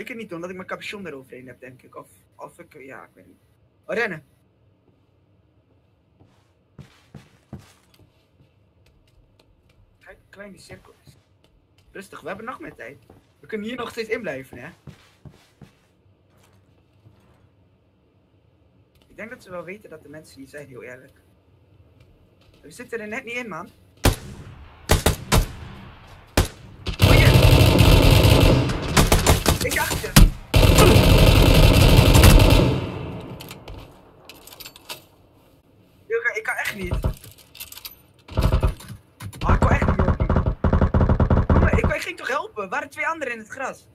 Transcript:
Ik het niet, omdat ik mijn capuchon eroverheen heb, denk ik. Of, of ik, ja, ik weet niet. Oh, rennen. Kijk, hoe klein die cirkel. Rustig, we hebben nog meer tijd. We kunnen hier nog steeds in blijven, hè. Ik denk dat ze wel weten dat de mensen hier zijn, heel eerlijk. We zitten er net niet in, man. Oh, ja. Ik achter. Jurgen, ik kan echt niet. Ah, ik kan echt niet, ik, ik ging toch helpen? Waren twee anderen in het gras.